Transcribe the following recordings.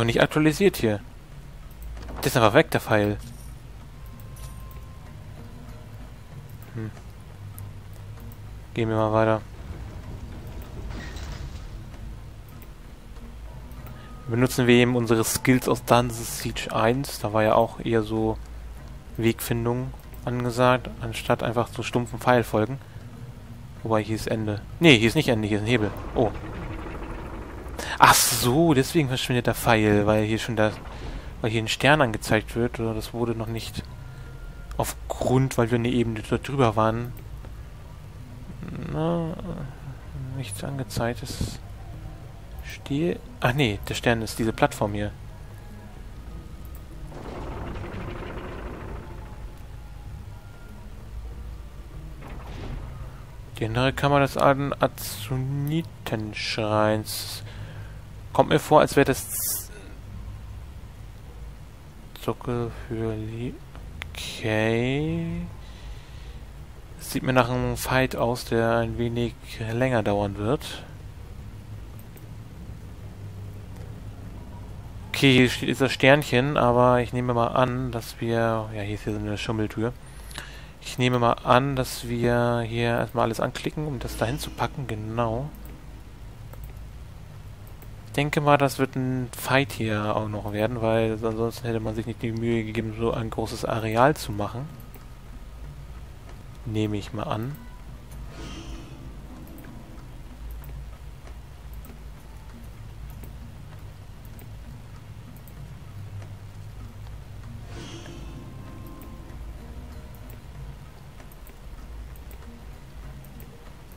auch nicht aktualisiert hier. Der ist einfach weg, der Pfeil. Hm. Gehen wir mal weiter. Benutzen wir eben unsere Skills aus Dungeons Siege 1. Da war ja auch eher so Wegfindung angesagt, anstatt einfach so stumpfen Pfeil folgen. Wobei hier ist Ende. Ne, hier ist nicht Ende, hier ist ein Hebel. Oh. Ach so, deswegen verschwindet der Pfeil, weil hier schon der, weil hier ein Stern angezeigt wird, oder das wurde noch nicht aufgrund, weil wir eine Ebene dort drüber waren, na, nichts angezeigt. Es stehe. Ach nee, der Stern ist diese Plattform hier. Die innere Kammer des alten Azunitenschreins. Kommt mir vor, als wäre das Zuckel für Lie Okay. Sieht mir nach einem Fight aus, der ein wenig länger dauern wird. Okay, hier steht dieser Sternchen, aber ich nehme mal an, dass wir... Ja, hier ist hier so eine Schummeltür. Ich nehme mal an, dass wir hier erstmal alles anklicken, um das dahin zu packen. Genau. Denke mal, das wird ein Fight hier auch noch werden, weil ansonsten hätte man sich nicht die Mühe gegeben, so ein großes Areal zu machen. Nehme ich mal an.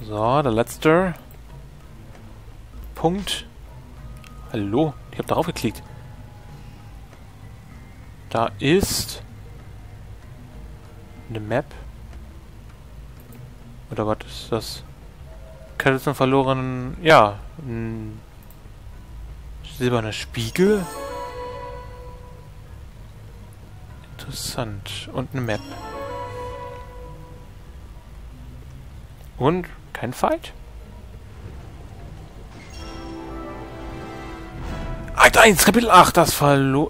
So, der letzte Punkt. Hallo? Ich habe darauf geklickt. Da ist eine Map. Oder was ist das? Kette zum verlorenen... Ja, ein silberner Spiegel. Interessant. Und eine Map. Und kein Fight? Akt 1, Kapitel 8, das, Verlo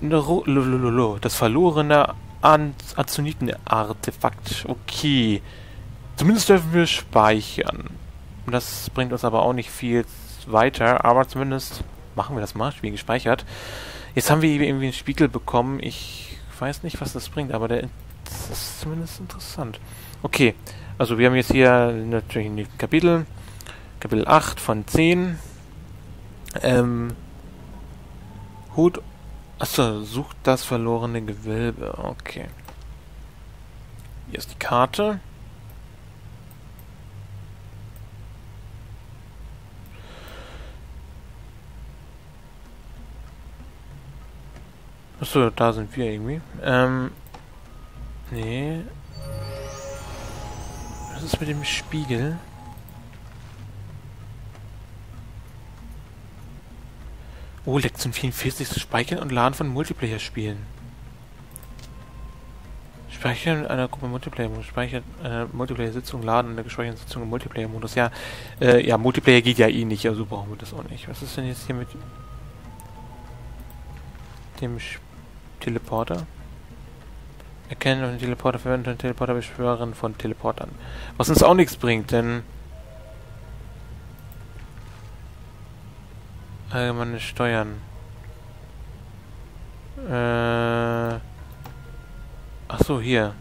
das verlorene Azoniten-Artefakt. Okay. Zumindest dürfen wir speichern. Das bringt uns aber auch nicht viel weiter, aber zumindest machen wir das mal. Spiel gespeichert. Jetzt haben wir irgendwie einen Spiegel bekommen. Ich weiß nicht, was das bringt, aber der das ist zumindest interessant. Okay, also wir haben jetzt hier natürlich ein Kapitel. Kapitel 8 von 10. Ähm, Hut. Achso, sucht das verlorene Gewölbe. Okay. Hier ist die Karte. Achso, da sind wir irgendwie. Ähm. Nee. Was ist mit dem Spiegel? Oh, Lektion 44 Speichern und Laden von Multiplayer-Spielen. Speichern in einer Gruppe Multiplayer-Modus. Speichert äh, Multiplayer-Sitzung laden in der gespeicherten Sitzung im Multiplayer-Modus. Ja, äh, ja, Multiplayer geht ja eh nicht, also brauchen wir das auch nicht. Was ist denn jetzt hier mit dem Sch Teleporter? Erkennen und Teleporter verwenden und Teleporter beschwören von Teleportern. Was uns auch nichts bringt, denn allgemeine Steuern. Äh Ach so, hier.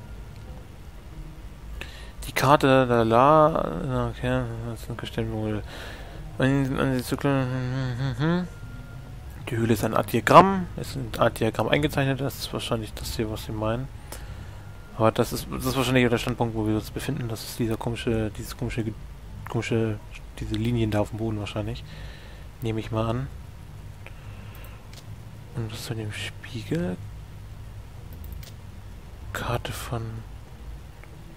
Die Karte da la okay, das ist gestellt wurde. Die Höhle ist ein Art Diagramm. Ist ein Art Diagramm eingezeichnet. Das ist wahrscheinlich das hier, was sie meinen. Aber das ist, das ist wahrscheinlich der Standpunkt, wo wir uns befinden. Das ist dieser komische, dieses komische, komische, diese Linien da auf dem Boden wahrscheinlich. Nehme ich mal an. Und was mit dem Spiegel? Karte von...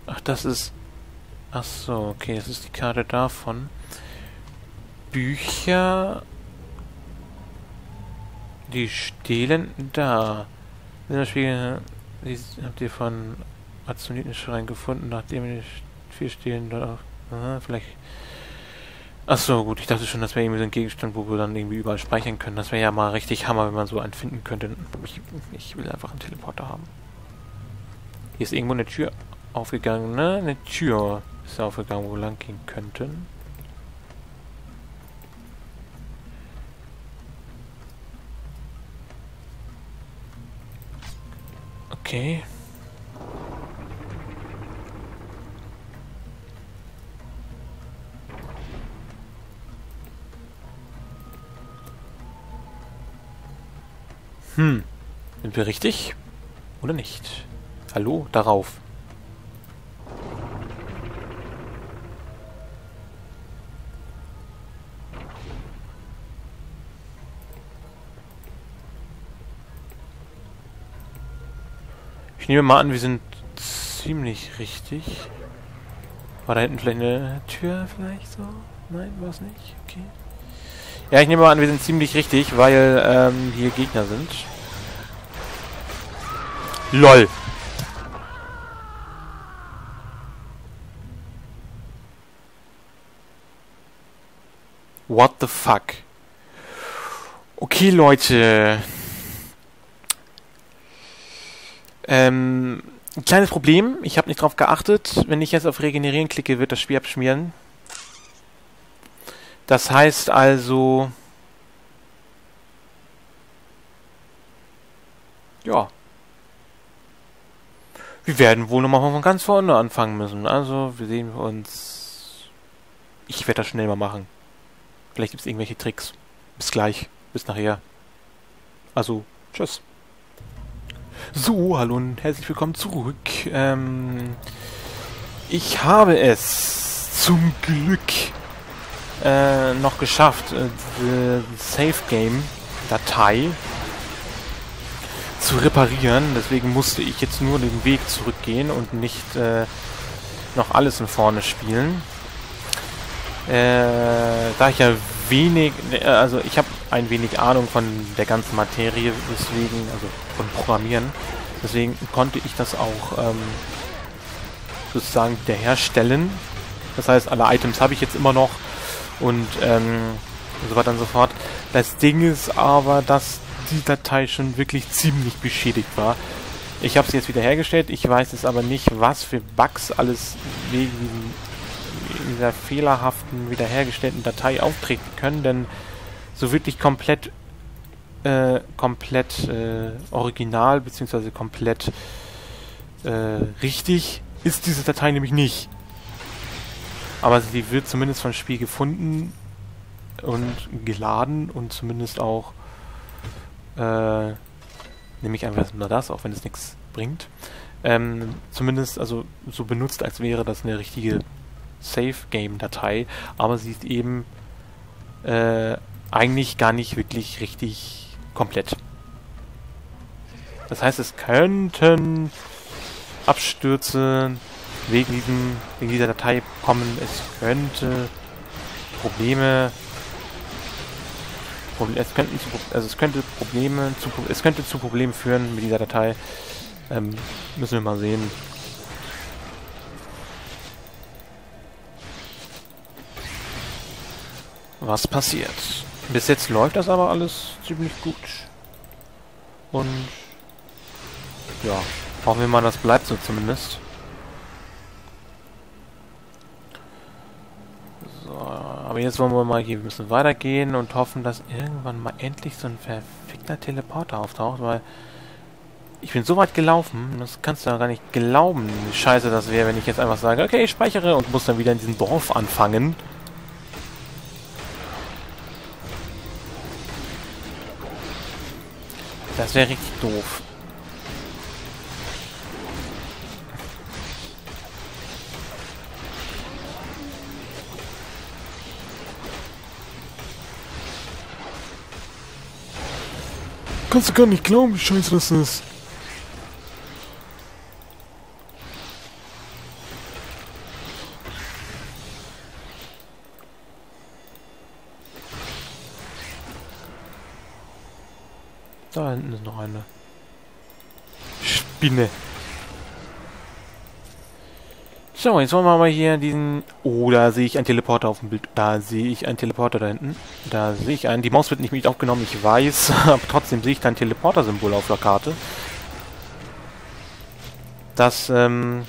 Ach, das ist... Ach so, okay, das ist die Karte davon. Bücher... Die stehlen da. In Spiegel die habt ihr von Azonitenschrein gefunden, nachdem die vier stehlen dort auch. Aha, vielleicht Achso, gut, ich dachte schon, das wäre irgendwie so ein Gegenstand, wo wir dann irgendwie überall speichern können. Das wäre ja mal richtig Hammer, wenn man so einen finden könnte. Ich, ich will einfach einen Teleporter haben. Hier ist irgendwo eine Tür aufgegangen, ne? Eine Tür ist aufgegangen, wo wir lang gehen könnten. Okay. Hm. Sind wir richtig? Oder nicht? Hallo? Darauf. Ich nehme mal an, wir sind ziemlich richtig. War da hinten vielleicht eine Tür vielleicht so? Nein, war es nicht? Okay. Ja, ich nehme mal an, wir sind ziemlich richtig, weil ähm, hier Gegner sind. LOL. What the fuck? Okay, Leute. Ähm, ein kleines Problem. Ich habe nicht drauf geachtet. Wenn ich jetzt auf Regenerieren klicke, wird das Spiel abschmieren. Das heißt also... Ja. Wir werden wohl nochmal von ganz vorne anfangen müssen. Also, wir sehen uns... Ich werde das schnell mal machen. Vielleicht gibt es irgendwelche Tricks. Bis gleich. Bis nachher. Also, tschüss. So, hallo und herzlich willkommen zurück. Ähm, ich habe es zum Glück äh, noch geschafft, äh, die Save Game Datei zu reparieren. Deswegen musste ich jetzt nur den Weg zurückgehen und nicht äh, noch alles in vorne spielen. Äh, da ich ja wenig, äh, also ich habe ein wenig Ahnung von der ganzen Materie, deswegen, also von Programmieren, deswegen konnte ich das auch ähm, sozusagen wiederherstellen. Das heißt, alle Items habe ich jetzt immer noch und ähm, so weiter und so fort. Das Ding ist aber, dass die Datei schon wirklich ziemlich beschädigt war. Ich habe sie jetzt wiederhergestellt, ich weiß es aber nicht, was für Bugs alles wegen dieser fehlerhaften wiederhergestellten Datei auftreten können, denn so wirklich komplett äh, komplett äh, original beziehungsweise komplett äh, richtig ist diese Datei nämlich nicht. Aber sie wird zumindest vom Spiel gefunden und geladen und zumindest auch äh, nehme ich einfach nur das, auch wenn es nichts bringt. Ähm, zumindest also so benutzt, als wäre das eine richtige Save-Game-Datei, aber sie ist eben äh, eigentlich gar nicht wirklich richtig komplett. Das heißt, es könnten Abstürze wegen, diesem, wegen dieser Datei kommen. Es könnte Probleme es könnten zu, also es könnte Probleme zu, es könnte zu Problemen führen mit dieser Datei. Ähm, müssen wir mal sehen. was passiert. Bis jetzt läuft das aber alles ziemlich gut. Und ja, hoffen wir mal, das bleibt so zumindest. So, aber jetzt wollen wir mal hier ein bisschen weitergehen und hoffen, dass irgendwann mal endlich so ein verfickter Teleporter auftaucht, weil ich bin so weit gelaufen, das kannst du ja gar nicht glauben, wie scheiße das wäre, wenn ich jetzt einfach sage, okay, ich speichere und muss dann wieder in diesem Dorf anfangen. Das wäre richtig doof. Kannst du gar nicht glauben, wie scheiße das ist. Da hinten ist noch eine. Spinne. So, jetzt wollen wir mal hier diesen... Oh, da sehe ich einen Teleporter auf dem Bild. Da sehe ich einen Teleporter da hinten. Da sehe ich einen. Die Maus wird nicht mit aufgenommen, ich weiß. Aber trotzdem sehe ich da ein Teleporter-Symbol auf der Karte. Das, ähm...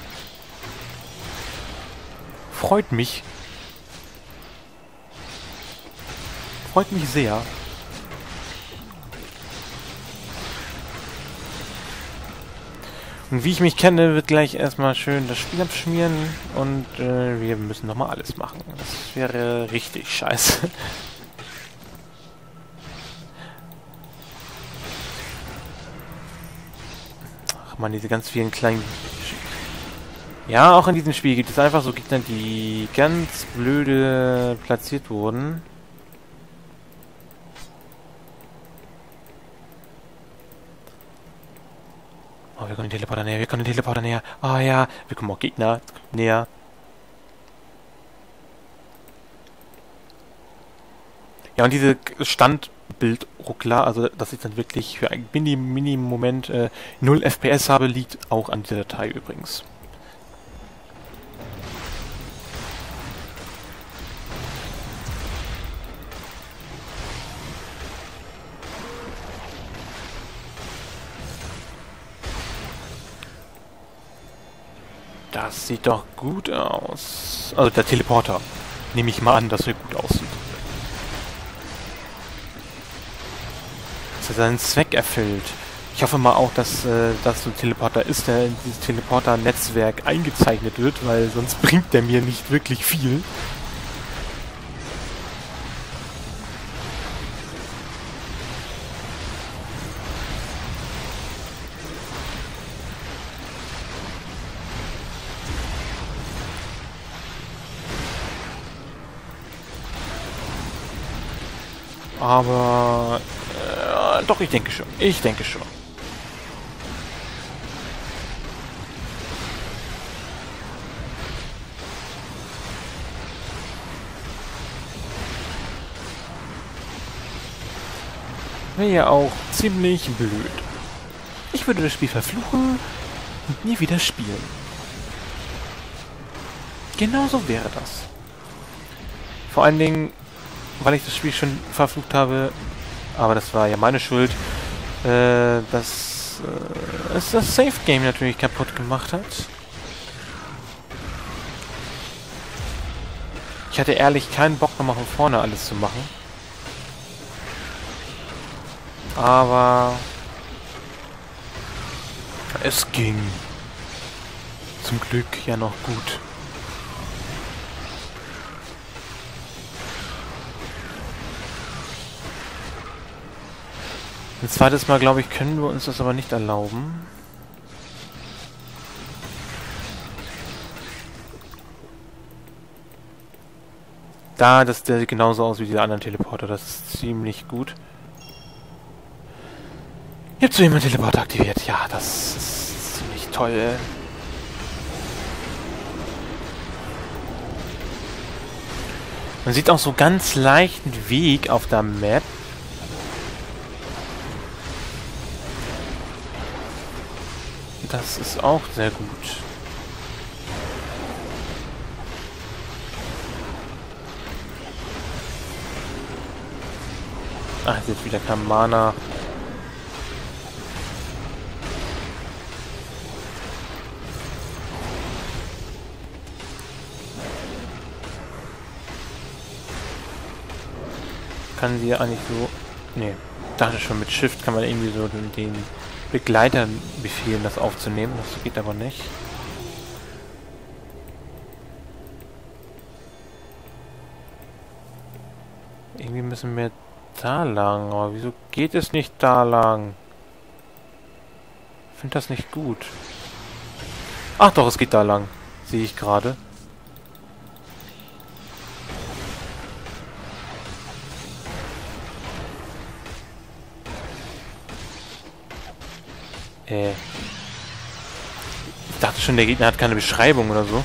Freut mich. Freut mich sehr. Und wie ich mich kenne, wird gleich erstmal schön das Spiel abschmieren und äh, wir müssen nochmal alles machen. Das wäre richtig scheiße. Ach man, diese ganz vielen kleinen... Ja, auch in diesem Spiel gibt es einfach so Gegner, die ganz blöde platziert wurden. Wir kommen den Teleporter näher, wir kommen den Teleporter näher. Ah oh, ja, wir kommen auch Gegner näher. Ja, und diese Standbildruckler, also dass ich dann wirklich für einen Mini-Mini-Moment äh, 0 FPS habe, liegt auch an dieser Datei übrigens. Das sieht doch gut aus. Also der Teleporter. Nehme ich mal an, dass er gut aussieht. Dass er seinen Zweck erfüllt. Ich hoffe mal auch, dass äh, das so ein Teleporter ist, der in dieses Teleporter-Netzwerk eingezeichnet wird, weil sonst bringt der mir nicht wirklich viel. Aber äh, doch, ich denke schon. Ich denke schon. Wäre ja auch ziemlich blöd. Ich würde das Spiel verfluchen und nie wieder spielen. Genauso wäre das. Vor allen Dingen weil ich das Spiel schon verflucht habe, aber das war ja meine Schuld, äh, dass äh, es das Safe Game natürlich kaputt gemacht hat. Ich hatte ehrlich keinen Bock nochmal von vorne alles zu machen. Aber es ging. Zum Glück ja noch gut. Ein zweites Mal, glaube ich, können wir uns das aber nicht erlauben. Da, das der sieht genauso aus wie die anderen Teleporter. Das ist ziemlich gut. Ihr habt so jemand Teleporter aktiviert. Ja, das ist ziemlich toll. Man sieht auch so ganz leichten Weg auf der Map. Das ist auch sehr gut. Ach, jetzt wieder kein Mana. Kann sie eigentlich so... Nee, dachte schon, mit Shift kann man irgendwie so den, Begleitern befehlen, das aufzunehmen. Das geht aber nicht. Irgendwie müssen wir da lang. Aber wieso geht es nicht da lang? Ich finde das nicht gut. Ach doch, es geht da lang. Sehe ich gerade. Äh. Ich dachte schon, der Gegner hat keine Beschreibung oder so.